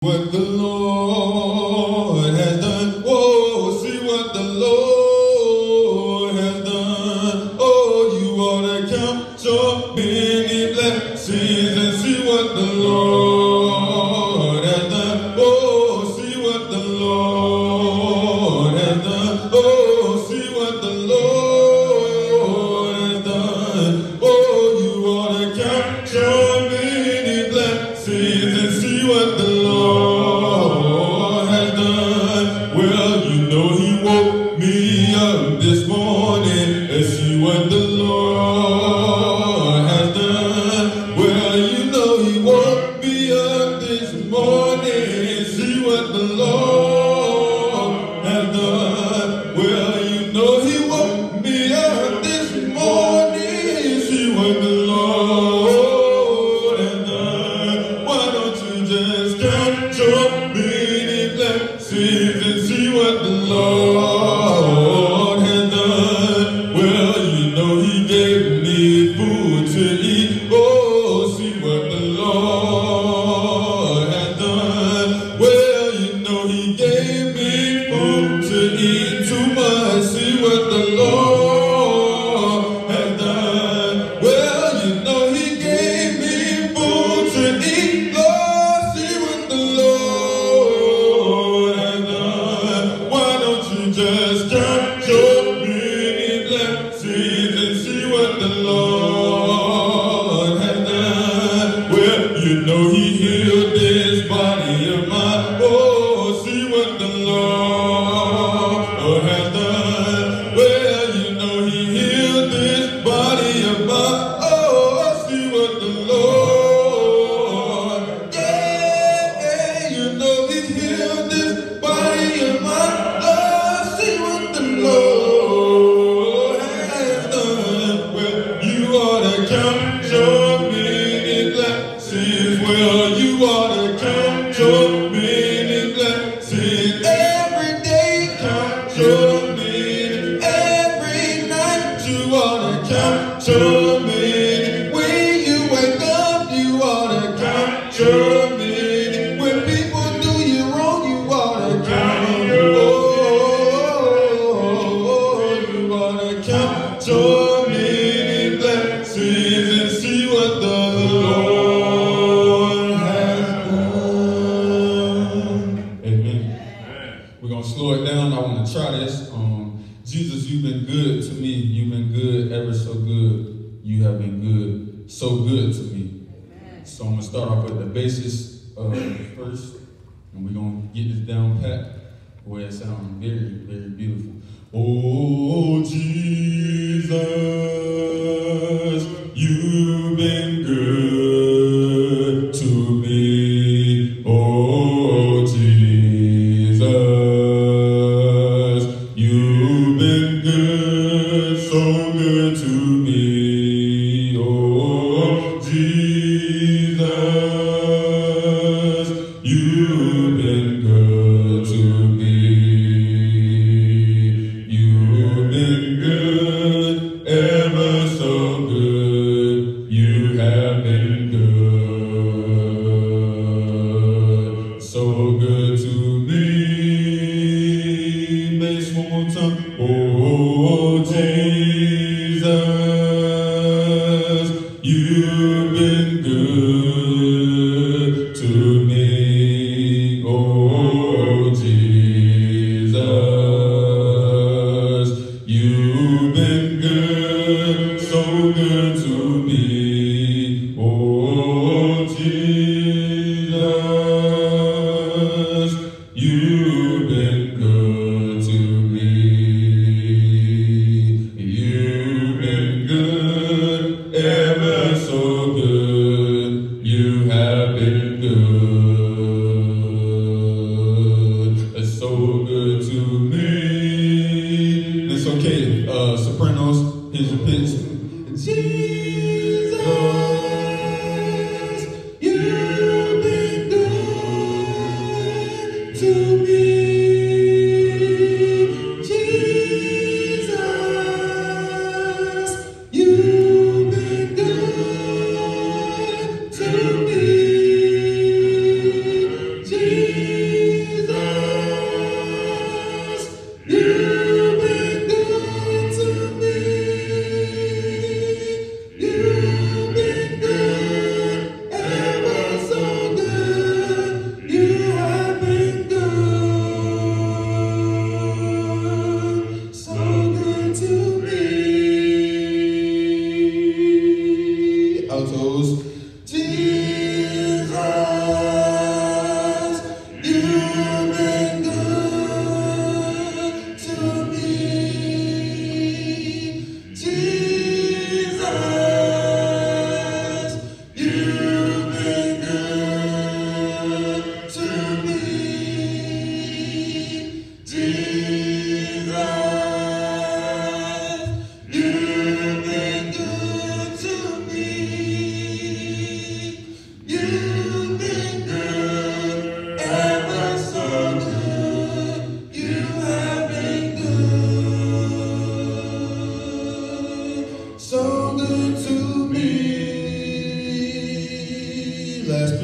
what the Lord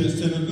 to, to the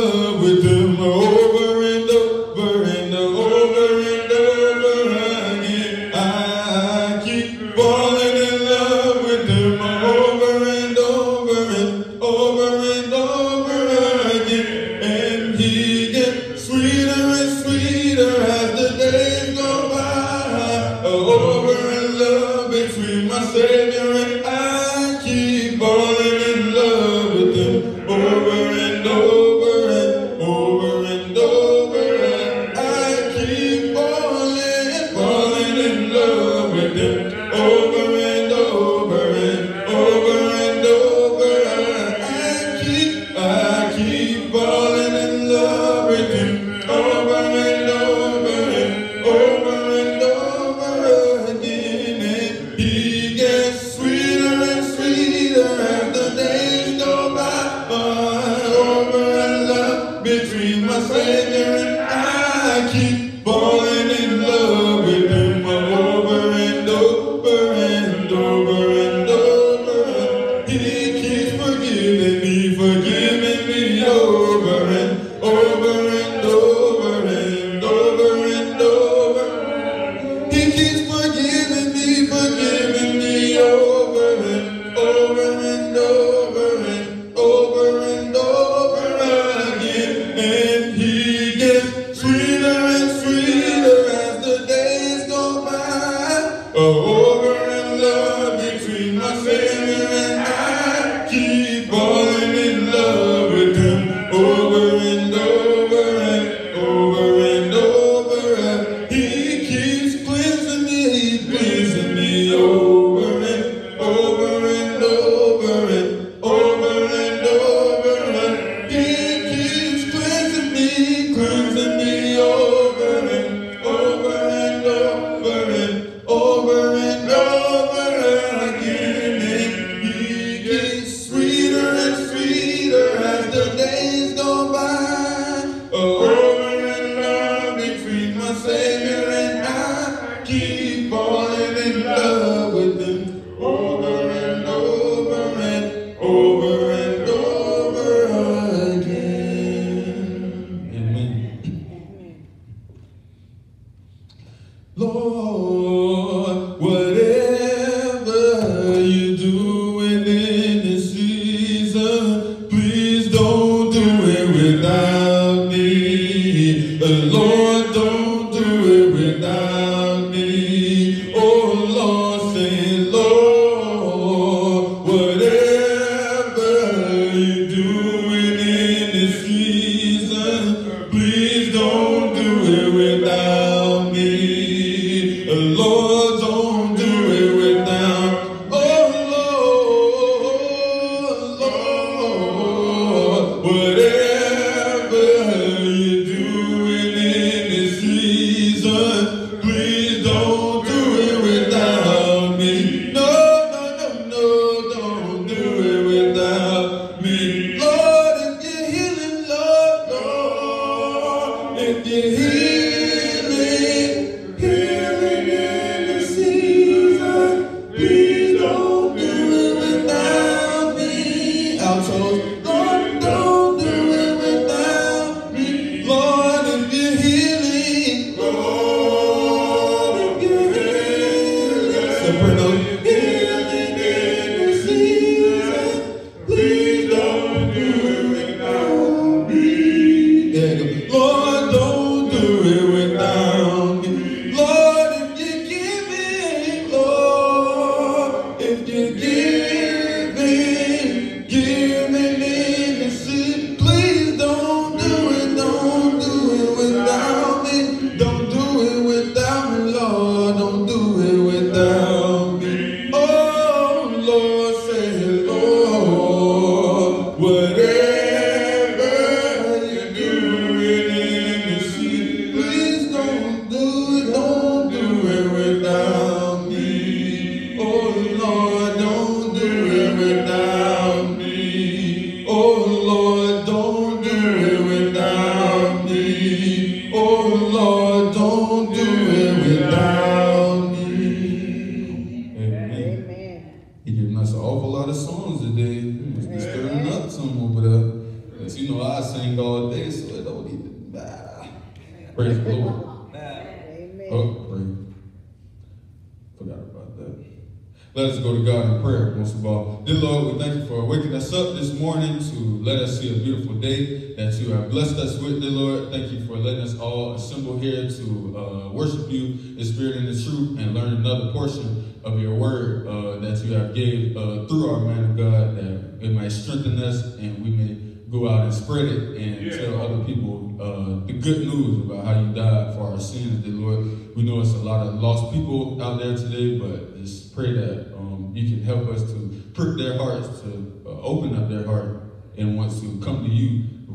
love with them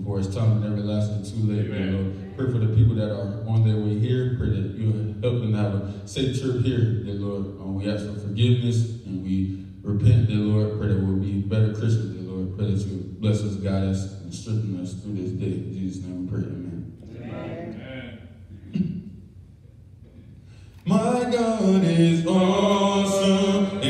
before it's time and everlasting, last too late. Amen. Pray for the people that are on their way here. Pray that you help them have a safe trip here, dear Lord. Um, we ask for forgiveness and we repent, dear Lord. Pray that we'll be better Christians, dear Lord. Pray that you bless us, guide us, and strengthen us through this day. In Jesus' name we pray. Amen. Amen. Amen. My God is awesome.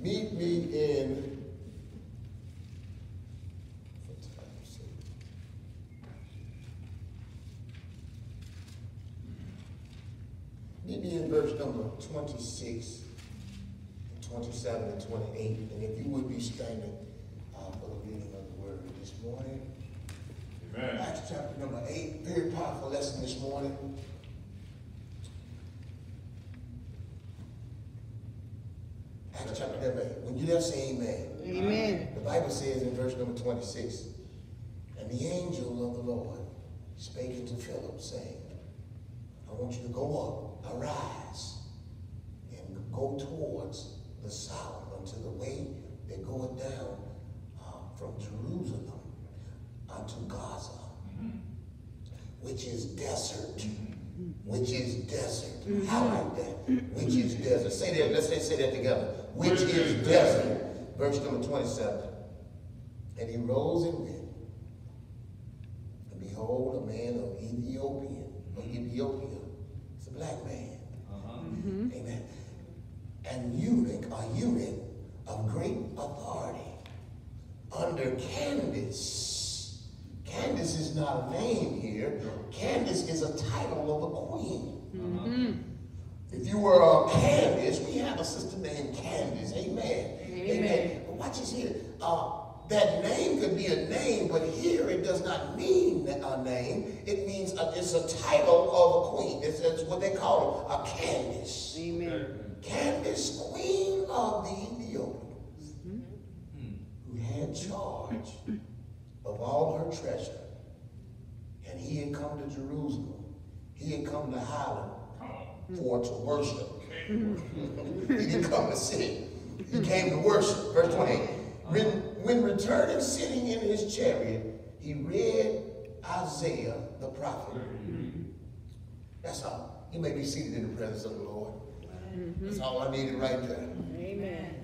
Meet me in. sake. Maybe in verse number 26, 27, and 28. And if you would be standing uh, for the reading of the word this morning. Amen. Acts chapter number 8, very powerful lesson this morning. Acts chapter number 8. When you there, say amen. Amen. The Bible says in verse number 26, And the angel of the Lord spake unto Philip, saying, I want you to go up, arise, and go towards the south unto the way that goeth down uh, from Jerusalem unto Gaza, which is desert. Which is desert. How like that? Which is desert. Say that, let's say, say that together. Which is desert. Verse number 27. And he rose and went. And behold, a man of Ethiopian, of Ethiopia. It's a black man. Uh-huh. Mm-hmm. Amen. And eunuch, a eunuch of great authority under Candace. Candace is not a name here. Candace is a title of a queen. Mm-hmm. If you were a Candace, we have a sister named Candace. Amen. Amen. But watch this here. Uh, that name could be a name, but here it does not mean a name. It means a, it's a title of a queen. It's, it's what they call a Candace. Amen. Candace, queen of the Ethiopians, who had charge of all her treasure. And he had come to Jerusalem. He had come to Highland for to worship. Mm-hmm. he didn't come to sit. He came to worship. Verse 28. When, when returning, sitting in his chariot, he read Isaiah the prophet. Mm-hmm. That's all. You may be seated in the presence of the Lord. Mm-hmm. That's all I needed right there. Amen.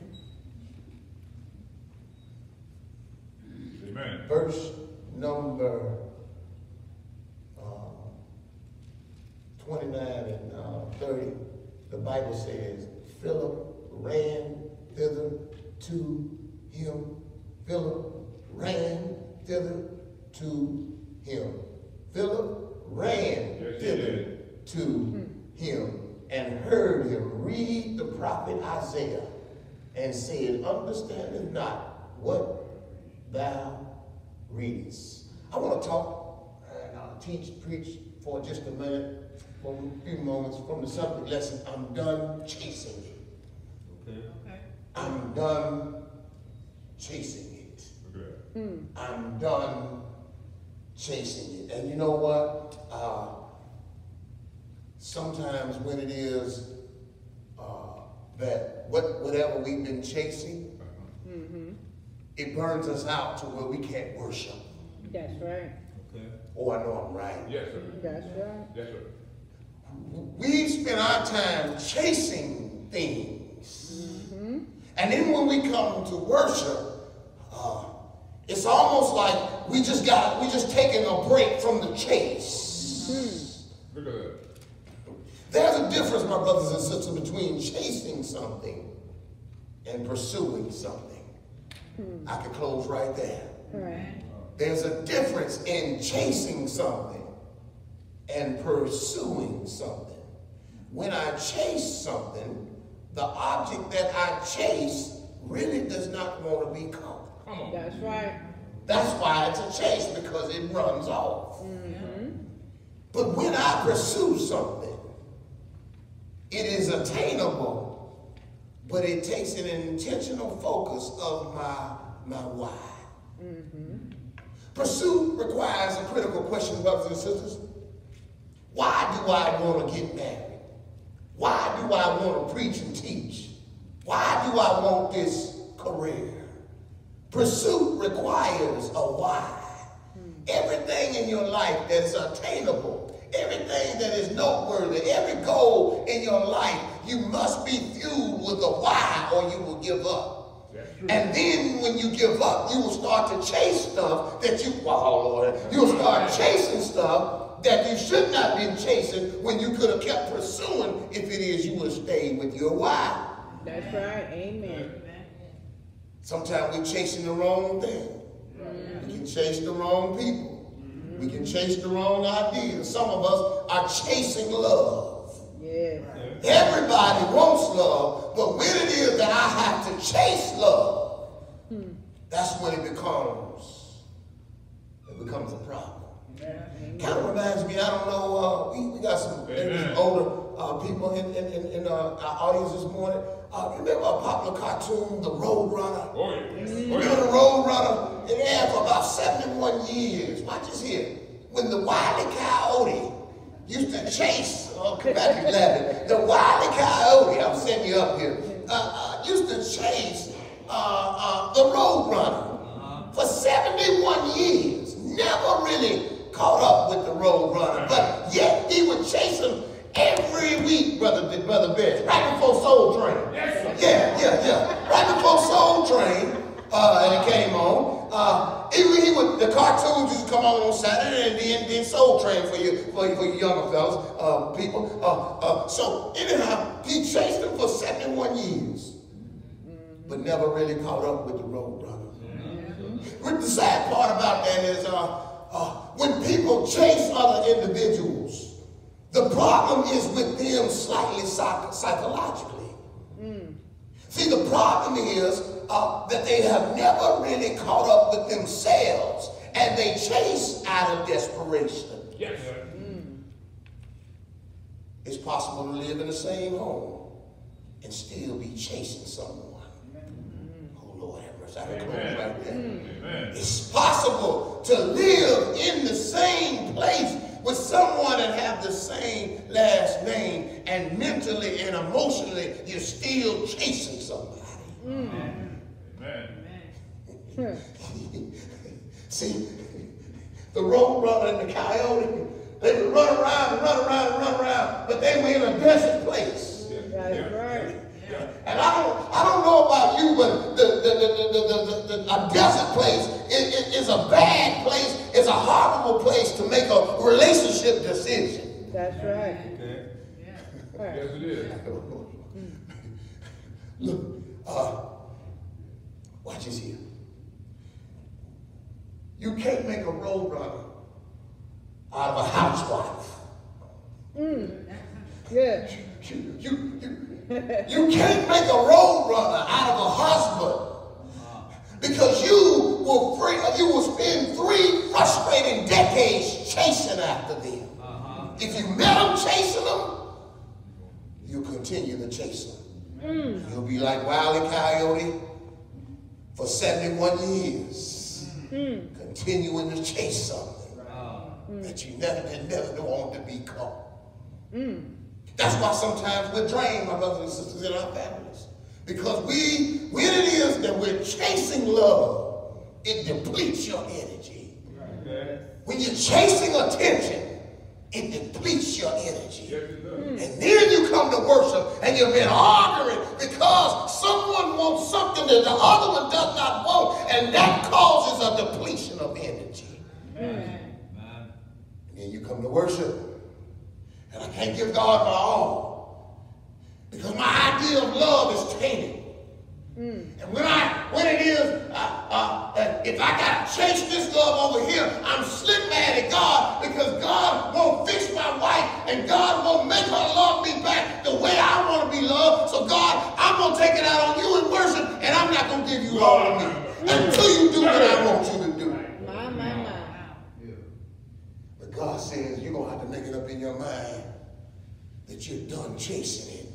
Amen. Verse number 29 and uh, 30, the Bible says, Philip ran thither to him. Philip ran thither to him. Philip ran Yes, thither to him and heard him read the prophet Isaiah and said, Understandeth not what thou readest. I want to talk and I'll teach, preach for just a minute, a few moments from the subject lesson. I'm done chasing it. I'm done chasing it. Okay. I'm done chasing it. And you know what? Uh, sometimes when it is uh, that what, whatever we've been chasing, it burns us out to where we can't worship. That's right. Okay. Oh, I know I'm right. Yes, sir. That's right. Yes, sir. We spend our time chasing things. Mm-hmm. And then when we come to worship, uh, it's almost like we just got, we just taking a break from the chase. Hmm. Look at. There's a difference, my brothers and sisters, between chasing something and pursuing something. Hmm. I could close right there. Right. There's a difference in chasing something and pursuing something. When I chase something, the object that I chase really does not want to be caught. Come on. That's right. That's why it's a chase because it runs off. Mm-hmm. But when I pursue something, it is attainable, but it takes an intentional focus of my, my why. Mm-hmm. Pursuit requires a critical question, brothers and sisters. Why do I want to get married? Why do I want to preach and teach? Why do I want this career? Pursuit requires a why. Everything in your life that's attainable, everything that is noteworthy, every goal in your life, you must be fueled with a why or you will give up. And then when you give up, you will start to chase stuff that you, wow, Lord, you'll start chasing stuff that you should not been chasing when you could have kept pursuing if it is you would stay with your wife. That's right. Amen. Sometimes we're chasing the wrong thing. We can chase the wrong people. We can chase the wrong ideas. Some of us are chasing love. Yeah. Everybody wants love, but when it is that I have to chase love, hmm. that's when it becomes it becomes a problem. Kind of reminds me, I don't know, uh, we, we got some older uh, people in, in, in, in uh, our audience this morning. Uh, you remember a popular cartoon, The Road Runner? Oh, yeah. Oh, Remember the Road Runner? It ran for about 71 years. Watch this here. When the Wile E. Coyote used to chase, oh, laughing. The Wile E. Coyote, I'm setting you up here, uh, uh, used to chase uh, uh, the Road Runner for 71 years. Never really caught up with the Road Runner, but yet he would chase him every week, brother, brother Betts, right before Soul Train. Yes. Yeah, yeah, yeah. Right before Soul Train, uh, and it came on, uh, he, he would, the cartoons used to come on on Saturday and then, then Soul Train for you, for you, for you younger fellas, uh, people. Uh, uh, so anyhow, he chased them for 71 years, but never really caught up with the Road Runner. What the sad part about that is, uh, when people chase other individuals, the problem is with them slightly psych- psychologically. See, the problem is uh, that they have never really caught up with themselves and they chase out of desperation. Yes, sir. It's possible to live in the same home and still be chasing someone. Lord have mercy. I Amen. right there. Amen. It's possible to live in the same place with someone and have the same last name, and mentally and emotionally, you're still chasing somebody. Amen. See, the road runner and the coyote, they would run around and run around and run around, but they were in a desert place. That's right. And I don't, I don't know about you, but the, the, the, the, the, the, the, a desert place is, is, is a bad place. It's a horrible place to make a relationship decision. That's right. Okay. Right. Yes, it is. Look, uh, watch this here. You can't make a road runner out of a housewife. Yeah. You, you, you, you can't make a road runner out of a husband. Because you will free, you will spend three frustrating decades chasing after them. Uh-huh. If you met them chasing them, you'll continue to chase them. Mm. You'll be like Wile E. Coyote for 71 years, mm. continuing to chase something that you never never want to be caught. Mm. That's why sometimes we're drained, my brothers and sisters, in our families. Because we, when it is that we're chasing love, it depletes your energy. When you're chasing attention, it depletes your energy. Yes. And then you come to worship and you've been arguing because someone wants something that the other one does not want, and that causes a depletion of energy. And then you come to worship, and I can't give God my all because my idea of love is tainted. And when I, when it is, uh, uh, uh, if I got to chase this love over here, I'm slick mad at God because God won't fix my wife and God won't make her love me back the way I want to be loved. So God, I'm gonna take it out on you in worship, and I'm not gonna give you all of me until you do what I want you to do. My, my, my. But God says you're gonna have to make it up in your mind that you're done chasing it.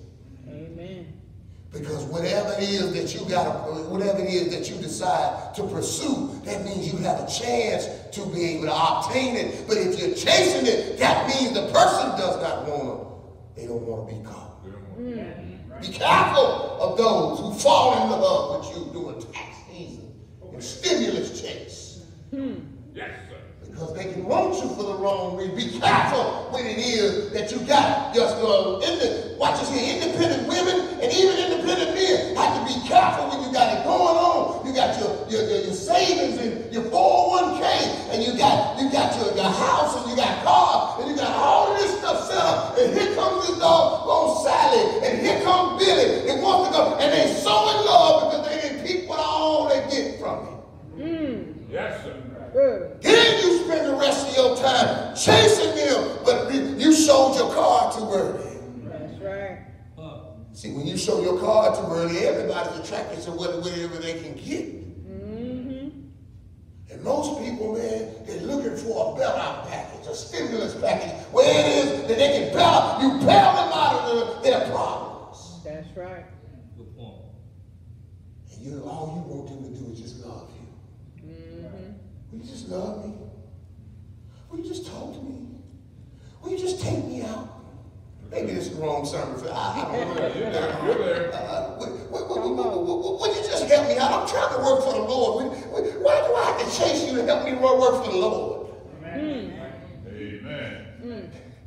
Amen. Because whatever it is that you got, whatever it is that you decide to pursue, that means you have a chance to be able to obtain it. But if you're chasing it, that means the person does not want to. They don't want to be caught. Mm. Be careful of those who fall in love with you during tax season and stimulus checks. Hmm. Yes, sir. Because they can want you for the wrong reason. Be careful when it is that you got just uh, in the, watch this here, independent women and even independent men have to be careful when you got it going on. You got your, your, your, your savings and your 401k and you got you got your, your house and you got cars and you got all of this stuff set up. And here comes this dog on Sally and here comes Billy. They wants to go and they so in love because they didn't peep what all they get from it. Yes, sir. Good. Then you spend the rest of your time chasing them, but you sold your card too early. That's right. See, when you show your card too early, everybody's attracted to whatever they can get. Mm-hmm. And most people, man, they're looking for a bailout package, a stimulus package, where it is that they can bail, you bail them out of the- their problems. That's right. Good point. And you, all you want them to do is just love you. Will you just love me? Will you just talk to me? Will you just take me out? Maybe this is the wrong sermon for I, I don't know. You're there. You're there. Uh, will, will, will, will, will, will you just help me out? I'm trying to work for the Lord. Will- will- Why do I have to chase you to help me work for the Lord? Amen.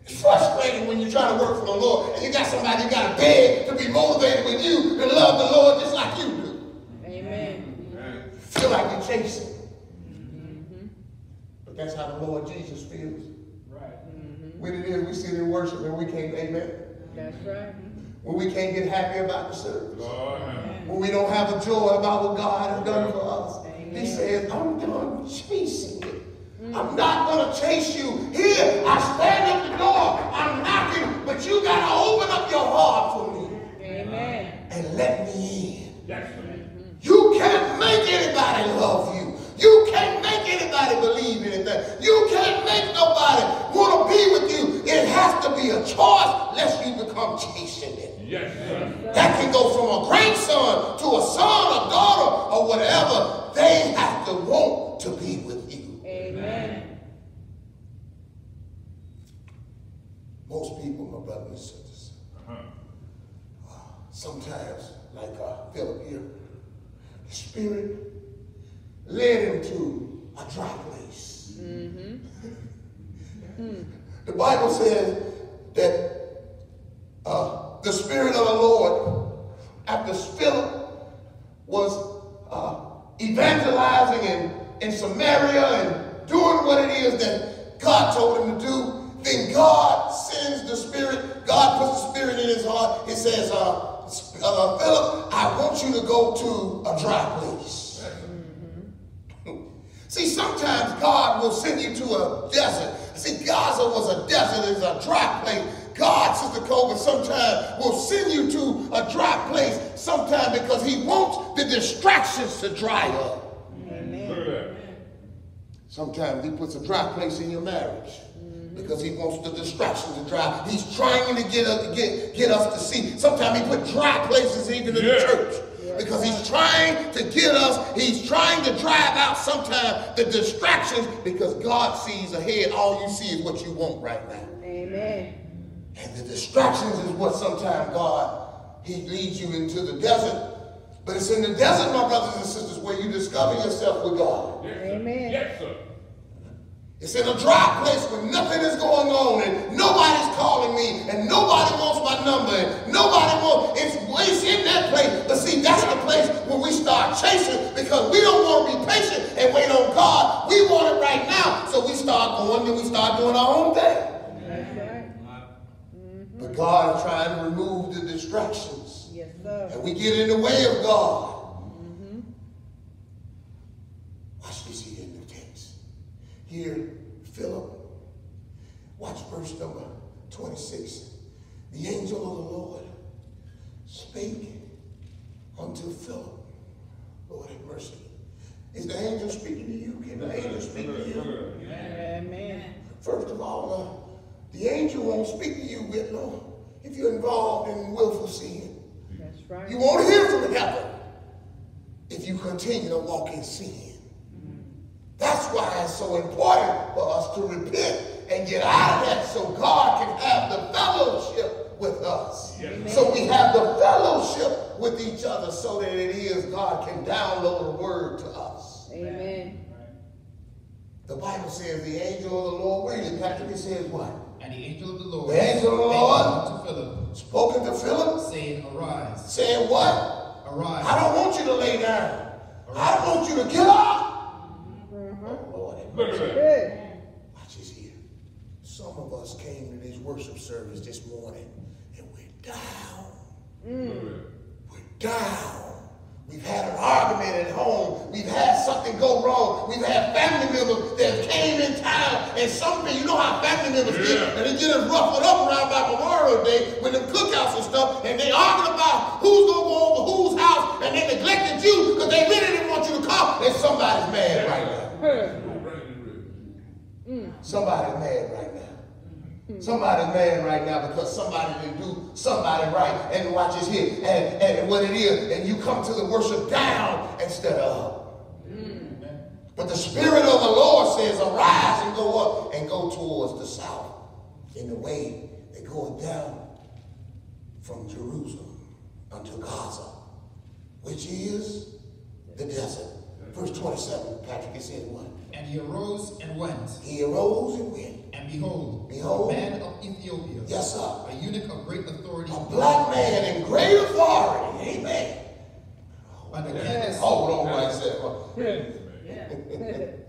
It's frustrating when you're trying to work for the Lord and you got somebody you got to beg to be motivated with you to love the Lord just like you do. Amen. Feel like you're chasing. But that's how the Lord Jesus feels. Right. Mm-hmm. When it is we sit in worship and we can't, amen. That's right. When we can't get happy about the service. Lord, When we don't have a joy about what God has done for us. He Amen. says, I'm done chasing it. Mm. I'm not going to chase you. Here, I stand at the door. I'm knocking, but you got to open up your heart for me Amen. and let me in. yes, sir. Mm-hmm. You can't make anybody love you. You can't make anybody believe anything. You can't make nobody want to be with you. It has to be a choice lest you become chasing it. Yes, sir. That can go from a grandson to a son, a daughter, or whatever. They have to want to be with you. Amen. Most people, my brothers and sisters, Uh-huh. sometimes, like uh, Philip here, the Spirit led him to a dry place. the Bible says that uh, the Spirit of the Lord, after Philip was uh, evangelizing in, in Samaria and doing what it is that God told him to do, then God sends the Spirit, God puts the Spirit in his heart. He says, uh, uh, Philip, I want you to go to a dry place. See, sometimes God will send you to a desert. See, Gaza was a desert, it's a dry place. God, Sister Colvin, sometimes will send you to a dry place sometimes because he wants the distractions to dry up. Amen. Sometimes he puts a dry place in your marriage because he wants the distractions to dry. He's trying to get us, get, get us to see. Sometimes he put dry places even in the church because he's trying to get us, he's trying to drive out sometimes the distractions because God sees ahead. All you see is what you want right now. Amen. And the distractions is what sometimes God, he leads you into the desert. But it's in the desert, my brothers and sisters, where you discover yourself with God. Yes, sir. Amen. Yes, sir. It's in a dry place where nothing is going on and nobody's calling me and nobody wants my number and nobody wants, it's, it's in that place. But see, that's the place where we start chasing because we don't want to be patient and wait on God. We want it right now. So we start going and we start doing our own thing. Right. But God is trying to remove the distractions. Yes, sir. And we get in the way of God. Watch this here in the text. Here, Philip, watch verse number 26. The angel of the Lord spake unto Philip. Lord have mercy. Is the angel speaking to you? Can the angel speak to you? Amen. First of all, uh, the angel won't speak to you, Whitlow, if you're involved in willful sin. That's right. You won't hear from the heaven if you continue to walk in sin. That's why it's so important for us to repent and get out of that so God can have the fellowship with us. So we have the fellowship with each other so that it is God can download a word to us. Amen. The Bible says the angel of the Lord, where is it, Patrick? It says what? And the angel of the Lord The angel of the spake Lord? To Philip, Spoken to Philip, saying, Arise, saying what? arise. I don't want you to lay down. Arise. I don't want you to get up. Look at that. Watch this here. Some of us came to this worship service this morning and we're down. At. We're down. We've had an argument at home. We've had something go wrong. We've had family members that came in town. And something, you know how family members Yeah. get, and they get us ruffled up around by Memorial Day when the cookouts and stuff, and they arguing about who's gonna go over whose house, and they neglected you because they really didn't want you to come. And somebody's mad right now. Hmm. Mm. Good. Don't bring it real. Somebody's mad right now. Mm. Somebody's mad right now because somebody didn't do somebody right. And watch this here. And, and what it is, and you come to the worship down instead of up. Mm. But the Spirit of the Lord says, arise and go up and go towards the south in the way that goeth down from Jerusalem unto Gaza, which is the desert. Verse 27, Patrick, it says what? And he arose and went, He arose and went. and behold, Behold. a man of Ethiopia, Yes, sir. a eunuch of great authority, A black man in great authority. Amen. under Candace, Hold on right there. Good.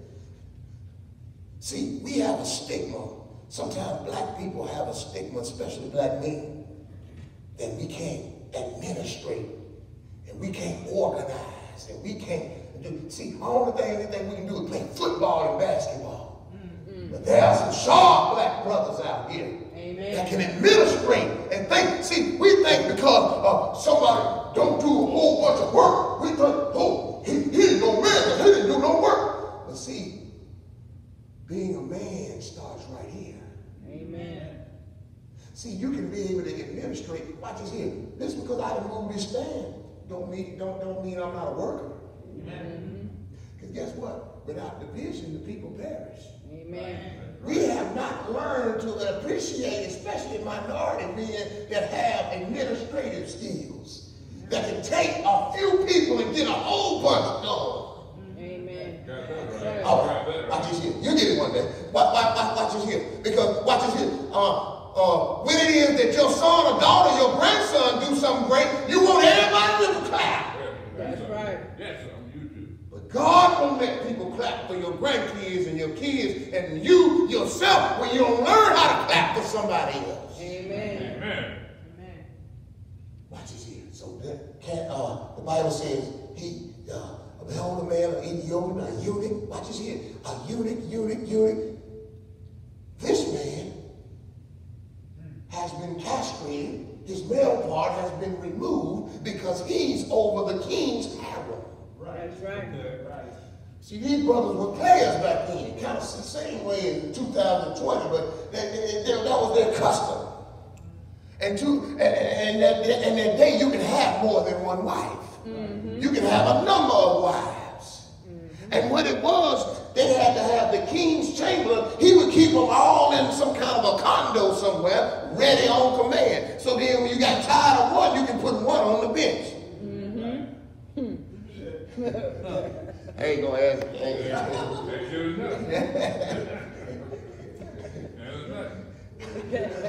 See, we have a stigma. Sometimes black people have a stigma, especially black men, that we can't administrate and we can't organize and we can't do. See, the only thing, anything we can do is play football and basketball. But there are some sharp black brothers out here Amen. that can administrate and think. See, we think because uh, somebody don't do a whole bunch of work, we think, oh, he, he ain't no man because he didn't do no work. But see, being a man starts right here. Amen. See, you can be able to administrate. Watch this here. This because I done moved this stand don't mean don't don't mean I'm not a worker. Because guess what? Without division, the people perish. Amen. We have not learned to appreciate, especially minority men that have administrative skills that can take a few people and get a whole bunch done. Amen. Got that That's right. right. All Got right, that watch this here. You get it one day. Watch, watch, watch, watch this here. Because watch this here. Uh, uh, when it is that your son or daughter, your grandson do something great, you want everybody to clap. That's right. Yes, on YouTube. But God won't let people clap for your grandkids and your kids and you yourself when you don't learn how to clap for somebody else. Amen. Amen. Amen. Watch this here. So the, can, uh, the Bible says he uh, behold a man of Ethiopian, a eunuch. Watch this here. A eunuch, eunuch, eunuch. This man has been castrated. His male part has been removed because he's over the king's harem. That's right. See, these brothers were players back then, kind of the same way in 2020, but that, that, that- that was their custom. And, to, and, and, that, and that day, you can have more than one wife. Mm-hmm. You can have a number of wives. Mm-hmm. And what it was, they had to have the king's chamber. He would keep them all in some kind of a condo somewhere, ready on command. So then when you got tired of one, you can put one on the bench. I ain't gonna ask. I ain't gonna ask. That good enough. Nothing.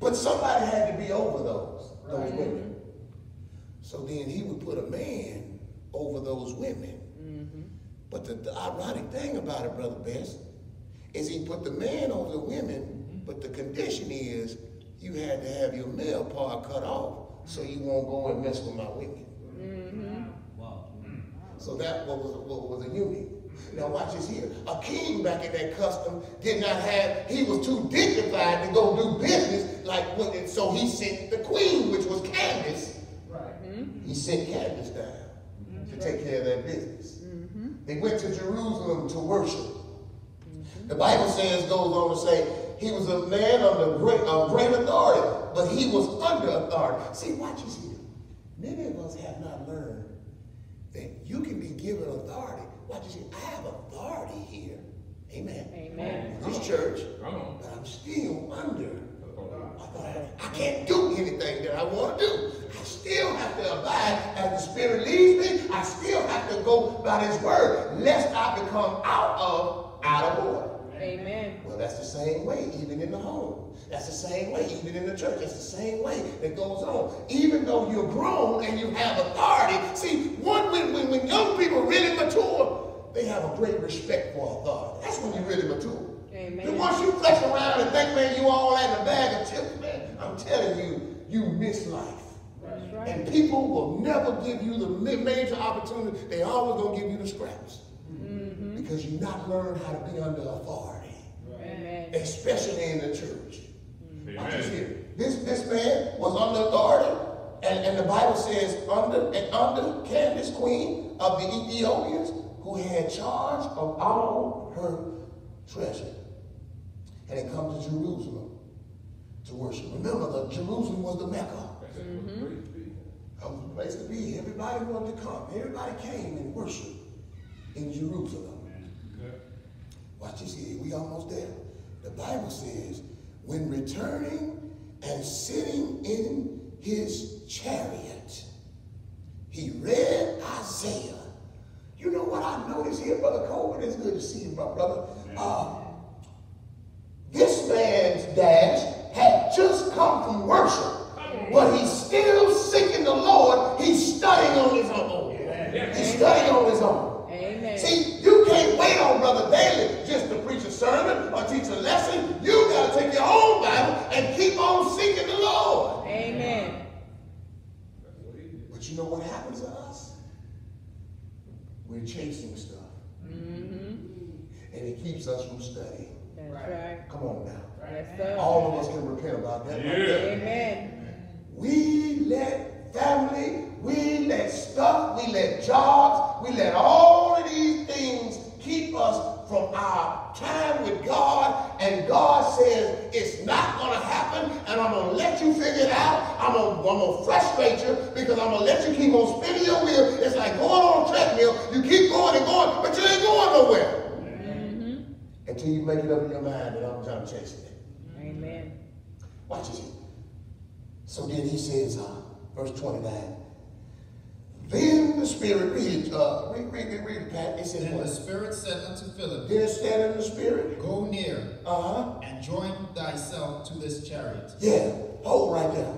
But somebody had to be over those, those women. So then he would put a man over those women. Mm-hmm. But the, the ironic thing about it, Brother Best, is he put the man over the women, mm-hmm. but the condition is you had to have your male part cut off so you won't go and mess with my women. Mm-hmm. So that what was, what was a eunuch. Now watch this here. A king back in that custom did not have, he was too dignified to go do business what, and so he sent the queen, which was Candace. Right. Mm-hmm. He sent Candace down to mm-hmm. take care of that business. They went to Jerusalem to worship. The Bible says, goes on to say, he was a man under great, of great authority, but he was under authority. See, watch this here. Many of us have not learned that you can be given authority. Watch this here. I have authority here. Amen. Amen. In This church, but I'm still under Authority. authority. I can't do anything that I want to do. I still have to abide as the Spirit leads me. I still have to go by His word, lest I become out of out of order. Amen. Well, that's the same way, even in the home. That's the same way, even in the church. That's the same way that goes on. Even though you're grown and you have authority, see, one when, when, when young people really mature, they have a great respect for authority. That's when you really mature. Amen. And once you flex around and think, man, you all that in a bag of chips, man, I'm telling you, you miss life. That's right. And people will never give you the major opportunity. They always gonna give you the scraps. Mm-hmm. Because you not learned how to be under authority, Amen. especially in the church. Watch this Amen. here. This, this man was under authority, and, and the Bible says under and under Candace, queen of the Ethiopians, who had charge of all her treasure. And it comes to Jerusalem to worship. Remember, the Jerusalem was the Mecca. That's a good place to be. That was the place to be. Everybody wanted to come. Everybody came and worshiped in Jerusalem. Yeah. Watch this here. We almost there. The Bible says, when returning and sitting in his chariot, he read Isaiah. You know what I noticed here, Brother Coleman? It's good to see you, my brother. Uh, this man's dash had just come from worship, but he's still seeking the Lord. He's studying on his own. He's studying on his own. Amen. See, you can't wait on Brother Daly just to preach a sermon or teach a lesson. You got to take your own Bible and keep on seeking the Lord. Amen. That's what he did. But you know what happens to us? We're chasing stuff. And it keeps us from studying. That's right. Come on now. Yes, sir. All of us can repent about that. Yeah. Amen. We let family, we let stuff, we let jobs, we let all of these things keep us from our time with God. And God says, it's not going to happen, and I'm going to let you figure it out. I'm going I'm to frustrate you because I'm going to let you keep on spinning your wheel. It's like going on a treadmill. You keep going and going, but you ain't going nowhere. Until you make it up in your mind that I'm done chasing it. Amen. Watch this. So then he says, uh, verse 29. Then the Spirit, read it, uh, read, read, read, read Pat. It says, And the? Spirit said unto Philip, Then stand in the Spirit. Go near Uh-huh. and join thyself to this chariot. Yeah, hold right there.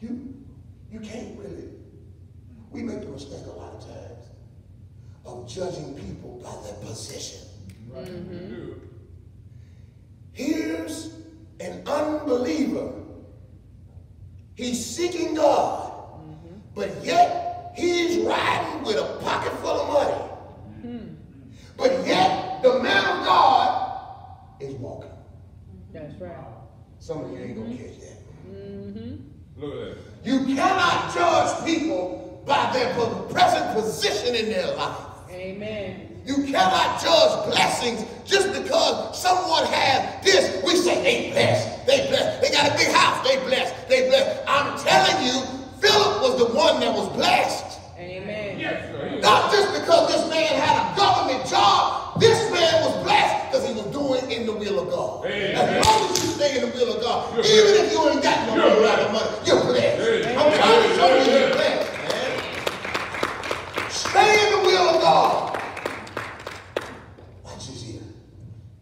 You, you can't really, we make the mistake a lot of times of judging people by their position. Right. Do. Mm-hmm. Here's an unbeliever. He's seeking God, mm-hmm. but yet he's riding with a pocket full of money. Hmm. But yet the man of God is walking. Mm-hmm. That's right. Some of you ain't gonna catch that. Look at that. You cannot judge people by their present position in their life. Amen. You cannot judge blessings just because someone has this. We say they blessed, they blessed, they got a big house, they blessed, they blessed. I'm telling you, Philip was the one that was blessed. Amen. Yes, sir. Not just because this man had a government job, this man was blessed because he was doing in the will of God. Amen. As long as you stay in the will of God, You're even blessed. if you ain't got no You're whole lot of blessed. money, you're blessed. Amen. I'm trying to show you you're blessed, man. Stay in the will of God. Watch this here.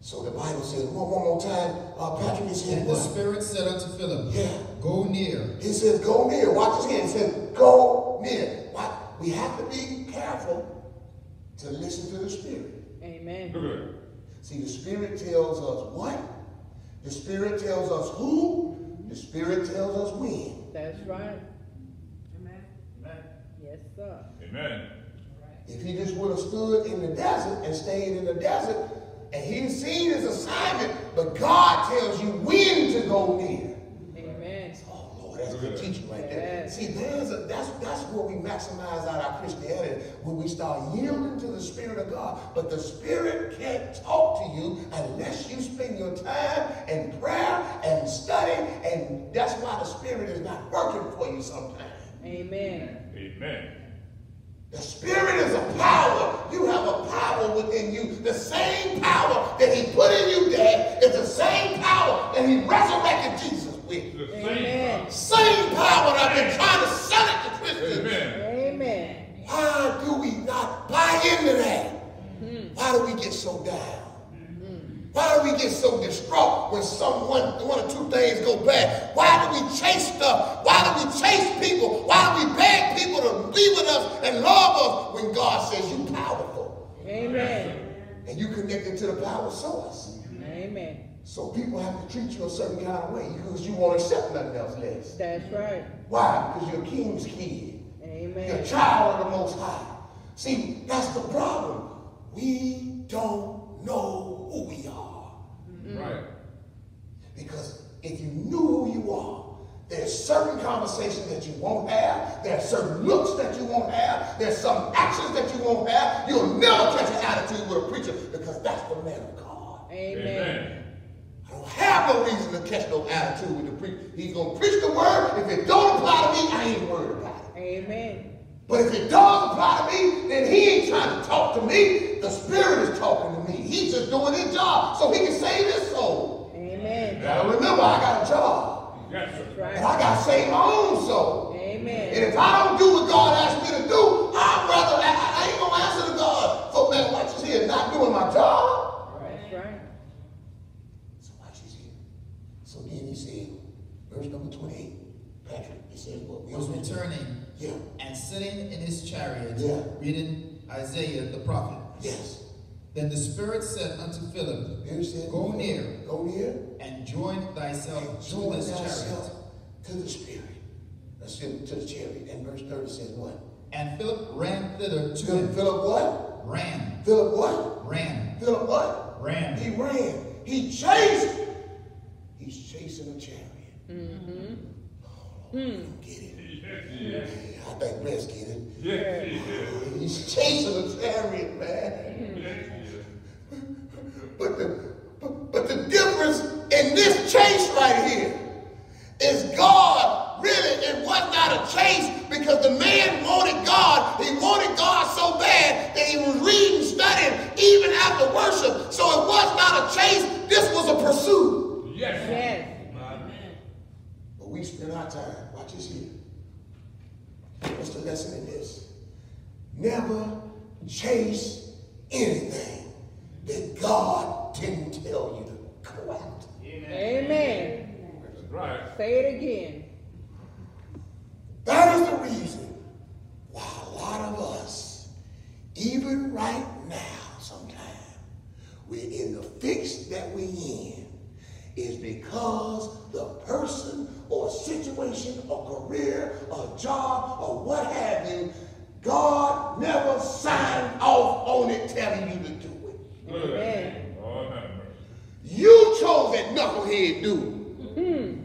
So the Bible says, one, one more time, uh, Patrick is saying And the? Spirit said unto Philip, Yeah. Go near He says, go near. Watch this here. He says, go near. What? We have to be careful to listen to the Spirit. Amen. Look. See, the Spirit tells us what? The Spirit tells us who? The Spirit tells us when. That's right. Amen. Amen. Yes, sir. Amen. If he just would have stood in the desert and stayed in the desert, and he's seen his assignment But God tells you when to go near. Amen. Oh Lord, that's good teaching right there. Yes. See, there's a that's that's where we maximize out our Christianity when we start yielding to the Spirit of God. But the Spirit can't talk to you unless you spend your time in prayer and study, and that's why the Spirit is not working for you sometimes. Amen. Amen. The Spirit is a power. You have a power within you. The same power that He put in you, Dad, is the same power that He resurrected Jesus with. The same Amen. Same power that I've been trying to sell it to Christians. Amen. Amen. Why do we not buy into that? Hmm. Why do we get so down? Why do we get so distraught when someone, one or two things go bad? Why do we chase stuff? Why do we chase people? Why do we beg people to be with us and love us when God says you're powerful Amen. and you connected to the power source? Amen. So people have to treat you a certain kind of way because you won't accept nothing else less. That's right. Why? Because you're a king's kid. Amen. You're a child of the Most High. See, that's the problem. We don't know who we are. Right. Because if you knew who you are, there's certain conversations that you won't have. There's certain looks that you won't have. There's some actions that you won't have. You'll never catch an attitude with a preacher because that's the man of God. Amen. Amen. I don't have no reason to catch no attitude with the preacher. He's going to preach the word. If it don't apply to me, I ain't worried about it. Amen. But if it does apply to me, then he ain't trying to talk to me. The Spirit is talking to me. He's just doing his job so he can save his soul. Amen. Now remember, I got a job. Yes, sir. And. I got to save my own soul. Amen. And if I don't do what God asked me to do, I'd rather, I, I ain't going to answer to God for man, watch this here, not doing my job. That's right. So watch this here. So then he said, verse number 28, Patrick, he says, what? we was was returning Yeah. and sitting in his chariot, Yeah. reading Isaiah the prophet. Yes. Then the Spirit said unto Philip, said, Go near Go near. and join thyself to Join this thyself chariot. to the Spirit. Let's to the chariot. And verse 30 says what? And Philip ran thither to Philip, him. Philip what? Ran, Philip what? ran, Philip what? ran. He ran. He chased. He's chasing a chariot. Mm-hmm. Oh, I don't get it. Yes. I think Les get it. Yes. He's chasing a chariot, man. Yes. But the, but, but the difference in this chase right here is God really, it was not a chase because the man wanted God. He wanted God so bad that he was reading, studying, even after worship. So it was not a chase. This was a pursuit. Yes. Yes. But we spend our time. Watch this here. What's the lesson in this? Never chase anything that God didn't tell you to go after. Amen. That's right. Say it again. That is the reason why a lot of us, even right now, sometimes, we're in the fix that we're in, is because the person or situation or career or job or what have you, God never signed off on it telling you to do it. Amen. that. Lord have mercy. You chose that knucklehead dude. Hmm.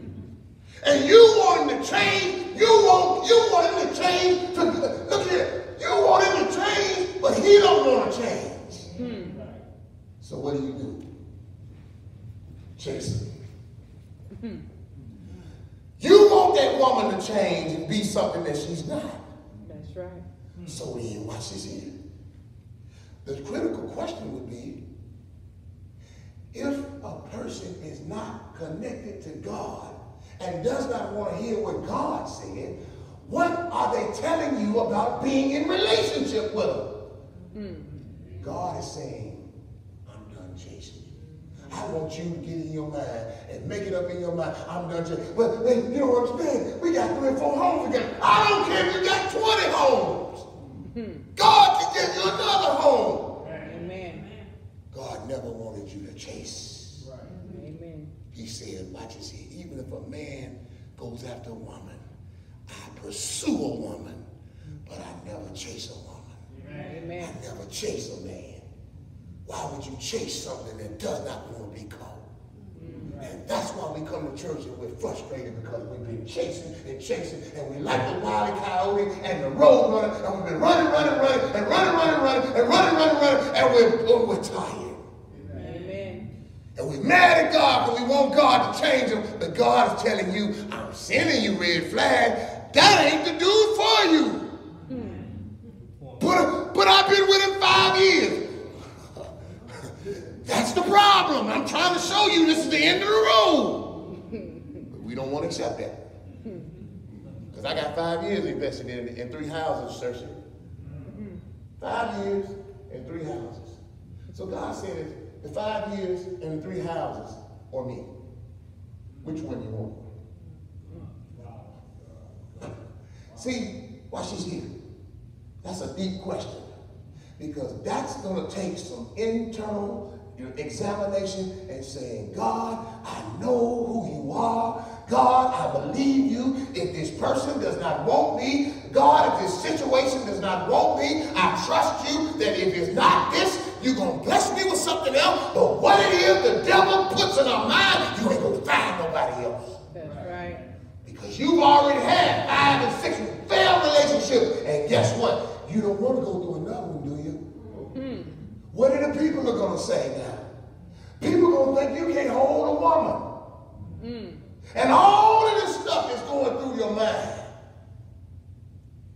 And you want him to change. You want you want him to change. To, look here. You want him to change, but he don't want to change. Hmm. So what do you do? Him. You want that woman to change and be something that she's not. That's right. So then, watch this here. The critical question would be, if a person is not connected to God and does not want to hear what God said, what are they telling you about being in relationship with Him? Mm. God is saying, I want you to get in your mind and make it up in your mind. I'm done chasing. But hey, you don't understand. We got three or four homes together. I don't care if you got 20 homes. God can give you another home. Amen. God never wanted you to chase. Right. Amen. He said, watch this here, even if a man goes after a woman, I pursue a woman, but I never chase a woman. Amen. I never chase a man. Why would you chase something that does not want to be caught? And that's why we come to church and we're frustrated because we've been chasing and chasing and we like the wild coyote and the road runner and we've been running, running, running and running, running, running and running, running, running and we're, oh, we're tired. Amen. And we're mad at God because we want God to change them. But God is telling you, I'm sending you red flag. That ain't the dude for you. Hmm. But, but I've been with him five years. That's the problem. I'm trying to show you this is the end of the road. But we don't want to accept that. Because I got five years invested in, in three houses, Cersei. Five years and three houses. So God said, the five years and the three houses or me. Which one you want? See, watch she's here. That's a deep question. Because that's going to take some internal examination and saying, God, I know who you are. God, I believe you. If this person does not want me, God, if this situation does not want me, I trust you that if it's not this, you're going to bless me with something else. But what it is the devil puts in our mind, you ain't going to find nobody else. That's right. Because you've already had five and six failed relationships. And guess what? You don't want to go through another one, do you? What are the people are going to say now? People are going to think you can't hold a woman. Mm. And all of this stuff is going through your mind.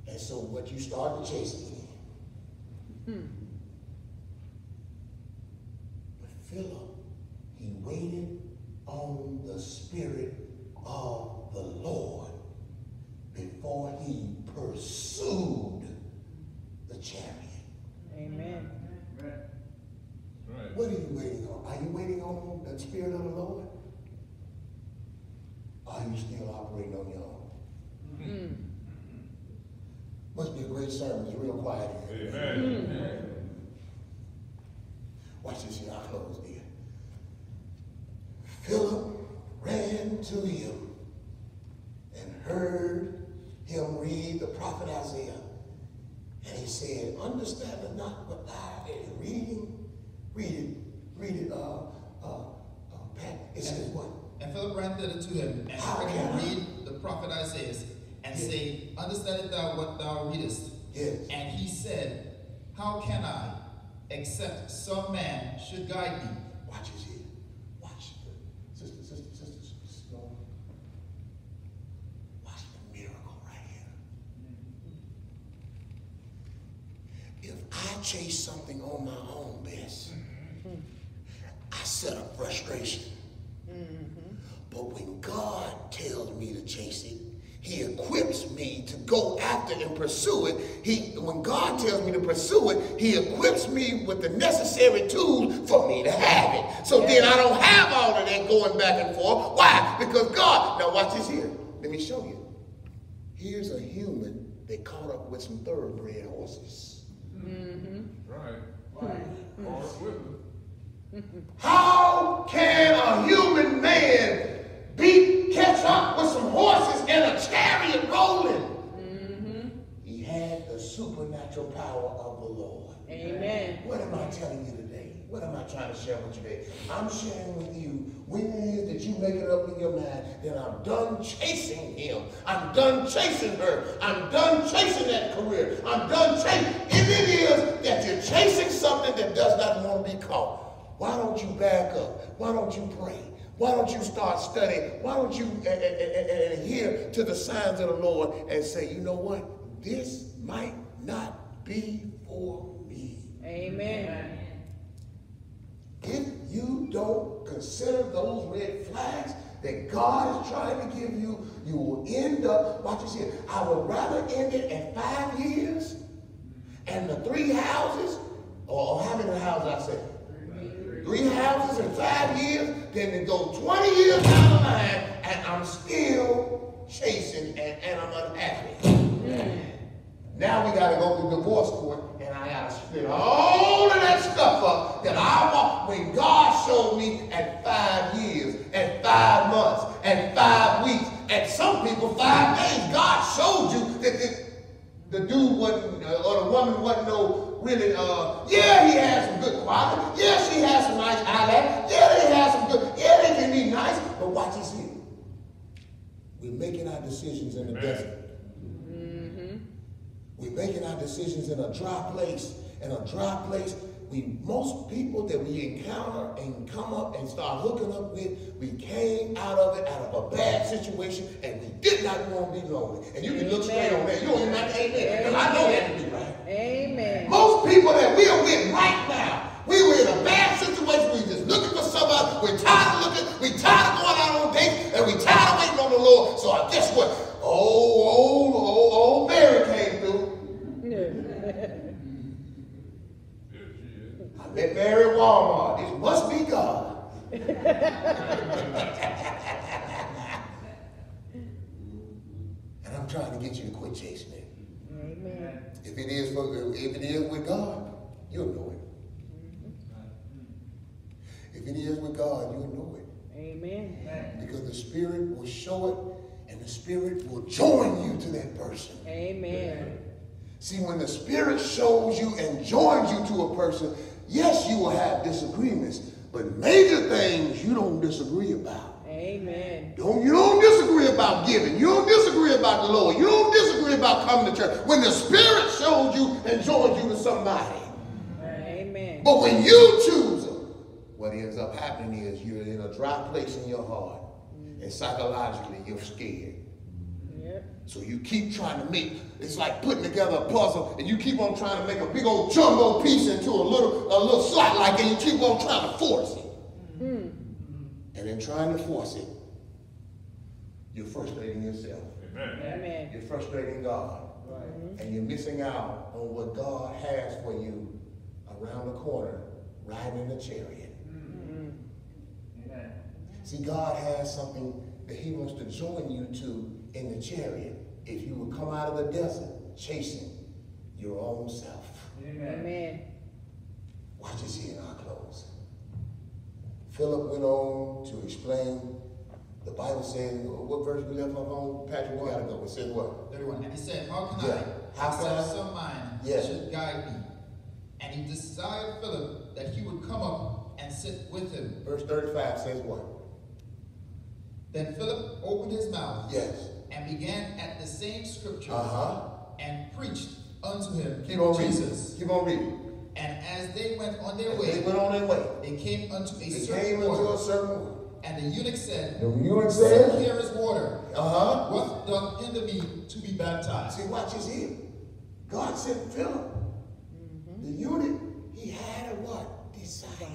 And so what you start to chase again. Hmm. But Philip, he waited on the Spirit of the Lord before he pursued the chariot. Amen. Right. What are you waiting on? Are you waiting on the Spirit of the Lord? Or are you still operating on your own? Mm. Must be a great sermon. It's real quiet here. Amen. Mm. Watch this here. I'll close here. Philip ran to him and heard him read the prophet Isaiah. And he said, Understand not what thou art reading? Read it. Read it, uh, uh, uh, Pat. It says what? And Philip ran thither to him, and heard him read the prophet Isaiah, and say, Understandest thou what thou readest? Yes. And he said, How can I, except some man should guide me? Watch this here. Watch the sister, sister, sister, sister. Watch the miracle right here. If I chase something on my own, set up frustration. But when God tells me to chase it, He equips me to go after and pursue it. He, when God tells me to pursue it, He equips me with the necessary tools for me to have it. So then I don't have all of that going back and forth. Why? Because God. Now watch this here. Let me show you. Here's a human that caught up with some thoroughbred horses. Right. Horse whipping. How can a human man be catch up with some horses and a chariot rolling? Mm-hmm. He had the supernatural power of the Lord. Amen. What am I telling you today? What am I trying to share with you today? I'm sharing with you when it is that you make it up in your mind that I'm done chasing him. I'm done chasing her. I'm done chasing that career. I'm done chasing. If it is that you're chasing something that does not want to be caught, why don't you back up? Why don't you pray? Why don't you start studying? Why don't you uh, uh, uh, adhere to the signs of the Lord and say, you know what? This might not be for me. Amen. If you don't consider those red flags that God is trying to give you, you will end up, watch this here, I would rather end it at five years and the three houses, or, or how many houses I said? Three houses in five years, than to go 20 years down the line and I'm still chasing and, and I'm unhappy. Now we gotta go to divorce court and I gotta split all of that stuff up that I want when God showed me at five years, at five months, at five weeks, at some people five days. God showed you that the, the dude wasn't, uh, or the woman wasn't no really, uh, yeah, he has some good quality. Yeah, she has some nice eyelash. Yeah, they have some good, yeah, they can be nice. But watch this here. We're making our decisions in the Amen. desert. We're making our decisions in a dry place. In a dry place, we most people that we encounter and come up and start hooking up with, we came out of it out of a bad situation, and we did not want to be lonely. And you can look straight on that. You don't even have to amen. Because I know that to be right. Amen. Most people that we are with right now, we were in a bad situation. We just looking for somebody. We're tired of looking. We're tired of going out on dates, and we're tired of waiting on the Lord. So I guess what? Oh, old, old, old Mary came through. I met Mary at Walmart. This must be God. and I'm trying to get you to quit chasing it. Amen. If it is for, if it is with God, you'll know it. Mm-hmm. If it is with God, you'll know it. Amen. Because the Spirit will show it, and the Spirit will join you to that person. Amen. See, when the Spirit shows you and joins you to a person, yes, you will have disagreements, but major things you don't disagree about. Amen. Don't, you don't disagree about giving. You don't disagree about the Lord. You don't disagree about coming to church. When the Spirit shows you and joins you to somebody. Amen. But when you choose them, what ends up happening is you're in a dry place in your heart. Mm. And psychologically, you're scared. Yep. So you keep trying to make, it's like putting together a puzzle, and you keep on trying to make a big old jumbo piece into a little, a little slot like that. You keep on trying to force it. And trying to force it, you're frustrating yourself. Amen. Amen. You're frustrating God. And you're missing out on what God has for you around the corner, riding the chariot. Mm-hmm. See, God has something that He wants to join you to in the chariot. If you would come out of the desert chasing your own self. Amen. Watch this here in our close. Philip went on to explain. The Bible says, what verse we left off on? Patrick, we gotta go. It says what? 31. And he said, How can Yeah. I, How can I? some mind Yeah. should guide me? And he desired Philip that he would come up and sit with him. Verse 35 says what? Then Philip opened his mouth Yes. and began at the same scripture Uh-huh. and preached unto him Keep on reading. Jesus. Keep on reading. And as they went on their way, They went on their way. they came unto a They certain came into a water. certain one. And the eunuch said, The eunuch Sir, said, here is water. uh-huh. What doth hinder me to be baptized? See, watch this here. God sent Philip. Mm-hmm. The eunuch, he had a what? Desire.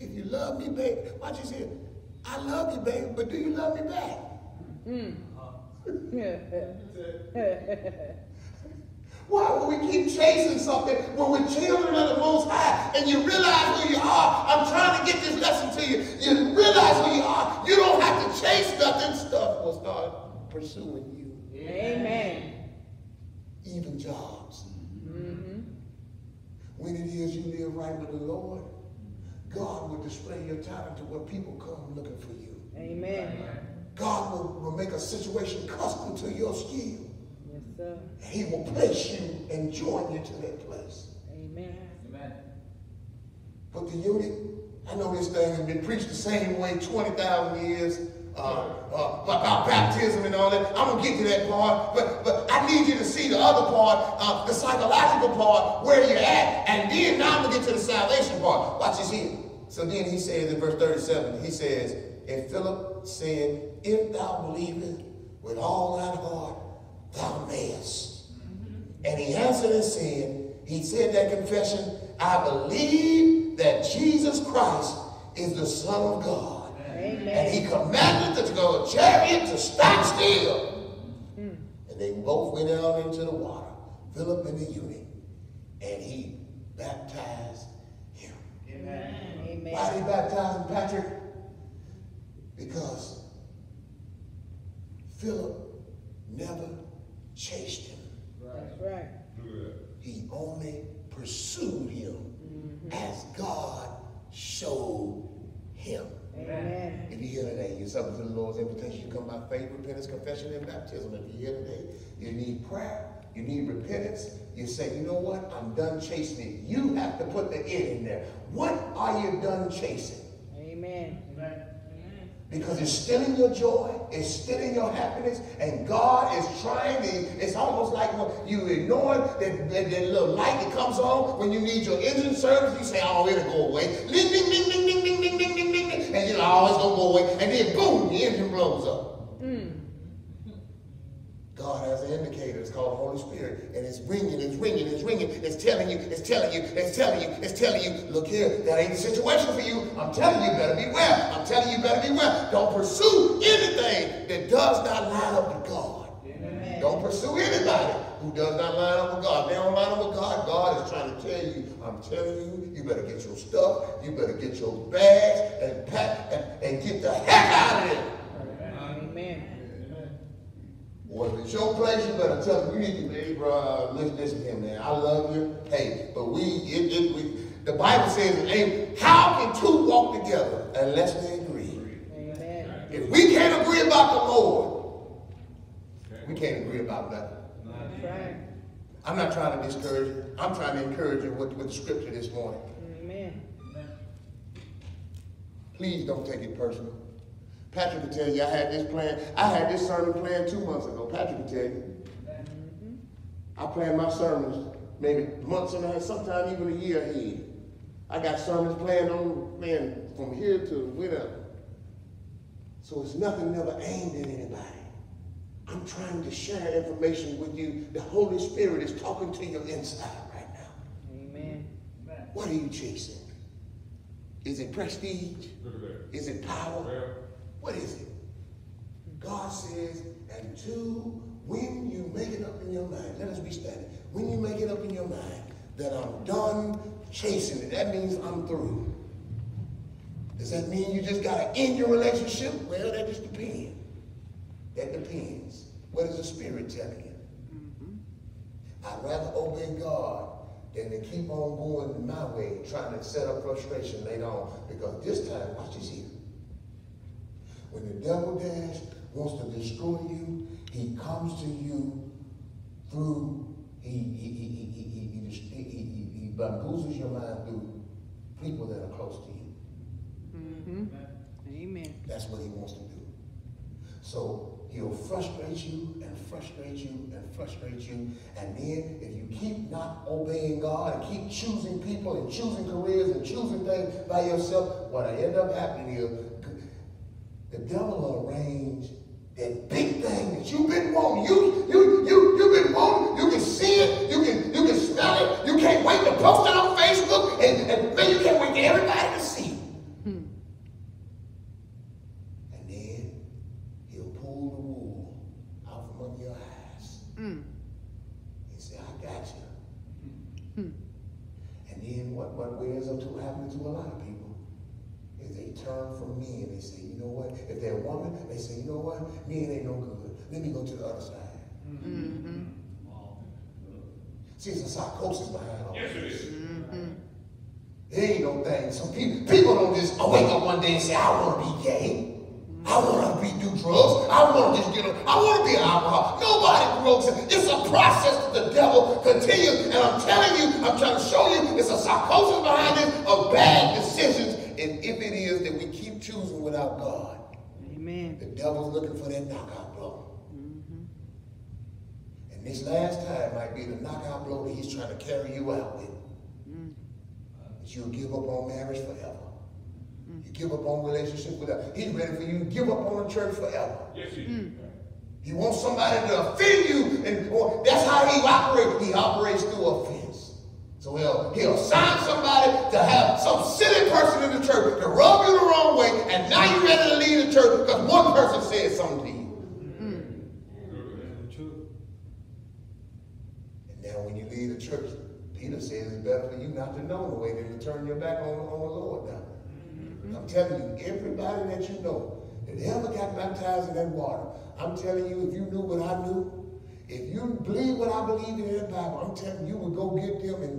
If you love me, babe, watch this here. I love you, babe, but do you love me back? Mm. Why would we keep chasing something when we're children of the Most High and you realize who you are? I'm trying to get this lesson to you. You realize who you are. You don't have to chase nothing. Stuff will start pursuing you. Amen. Even jobs. Mm-hmm. When it is you live right with the Lord, God will display your talent to where people come looking for you. Amen. God will, will make a situation custom to your skill. Yes, sir. He will place you and join you to that place. Amen. Amen. But the eunuch, I know this thing has been preached the same way 20,000 years uh, uh, about baptism and all that. I'm going to get to that part, but, but I need you to see the other part, uh, the psychological part, where you're at, and then now I'm going to get to the salvation part. Watch this here. So then he says in verse 37, he says, And Philip said, If thou believest with all thine heart, thou mayest. And he answered and said, he said that confession, I believe that Jesus Christ is the Son of God. And he commanded the go chariot to stand still. Hmm. And they both went out into the water, Philip and the eunuch. And he baptized him. Amen. Why did he baptize him, Patrick? Because Philip never chased him. That's right. Look at that. He only pursued him mm-hmm. as God showed him. Amen. If you're here today, you're subject to the Lord's invitation. You come by faith, repentance, confession, and baptism. If you're here today, you need prayer, you need repentance. You say, you know what? I'm done chasing it. You have to put the it in there. What are you done chasing? Amen. Because it's stealing your joy, it's stealing your happiness, and God is trying to, it's almost like when you ignore that, that, that little light that comes on when you need your engine service, you say, oh, it'll go away. Ding, ding, ding, ding, ding, ding, ding, ding, ding, ding, and you know, oh, it's gonna go away. And then boom, the engine blows up. God has an indicator. It's called the Holy Spirit. And it's ringing, it's ringing, it's ringing. It's telling you, it's telling you, it's telling you, it's telling you, look here, that ain't the situation for you. I'm telling you, better beware. I'm telling you, better beware. Don't pursue anything that does not line up with God. Amen. Don't pursue anybody who does not line up with God. They don't line up with God. God is trying to tell you, I'm telling you, you better get your stuff, you better get your bags and pack and, and get the heck out of there. Boy, if it's your place, you better tell him, you need to, hey, bro, uh, listen, listen to him, man. I love you. Hey, but we, it, it, we, the Bible says, hey, how can two walk together unless they agree? Amen. If we can't agree about the Lord, we can't agree about nothing. Right. I'm not trying to discourage you. I'm trying to encourage you with, with the scripture this morning. Amen. Please don't take it personal. Patrick will tell you I had this plan. I had this sermon planned two months ago. Patrick will tell you. I plan my sermons maybe months and a half, sometimes even a year ahead. I got sermons planned on, man, from here to whenever. So it's nothing never aimed at anybody. I'm trying to share information with you. The Holy Spirit is talking to your inside right now. Amen. What are you chasing? Is it prestige? Look at that. Is it power? What is it? God says, and two, when you make it up in your mind, let us be standing. When you make it up in your mind that I'm done chasing it, that means I'm through. Does that mean you just gotta end your relationship? Well, that just depends. That depends. What is the Spirit telling you? Mm-hmm. I'd rather obey God than to keep on going my way, trying to set up frustration later on. Because this time, watch this here. When the devil dash wants to destroy you, he comes to you through, he, he, he, he, he, he, he, he, he, he bamboozles your mind through people that are close to you. Mm-hmm. Amen. That's what he wants to do. So he'll frustrate you and frustrate you and frustrate you. And then if you keep not obeying God and keep choosing people and choosing careers and choosing things by yourself, what end up happening is the devil will arrange that big thing that you've been wanting. You, you, you, you've been wanting. You can see it. You can, you can smell it. You can't wait to post it on Facebook. And, and man, you can't wait for everybody to see it. And then he'll pull the wool out from under your eyes. Mm. He say, I got you. And then what, what wears up to happening to a lot of people is they turn from me and they say, you know what? If they're a woman, they say, you know what? Men ain't no good. Let me go to the other side. Mm-hmm. See, it's a psychosis behind all yes, it this. is. There ain't no thing. Some people, people don't just wake up one day and say, I want to be gay. I want to be do drugs. I want to just get. A, I want to be an alcohol. Nobody grows. It's a process that the devil continues. And I'm telling you, I'm trying to show you, it's a psychosis behind it of bad decisions. And if it is that we keep choosing without God, Amen. the devil's looking for that knockout blow. And this last time might be the knockout blow that he's trying to carry you out with. Mm. That you'll give up on marriage forever. Mm. You give up on relationship forever. He's ready for you to give up on the church forever. Yes, it mm. is. He wants somebody to offend you, and or that's how he operates. He operates through offense. So he'll, he'll assign somebody to have some silly person in the church to rub you the wrong way, and now you're ready to leave the church because one person said something to you. And when you leave the church, Peter says it's better for you not to know the way than to turn your back on, on the Lord now. Mm-hmm. I'm telling you, everybody that you know that ever got baptized in that water, I'm telling you, if you knew what I knew, if you believe what I believe in that Bible, I'm telling you, you would go get them and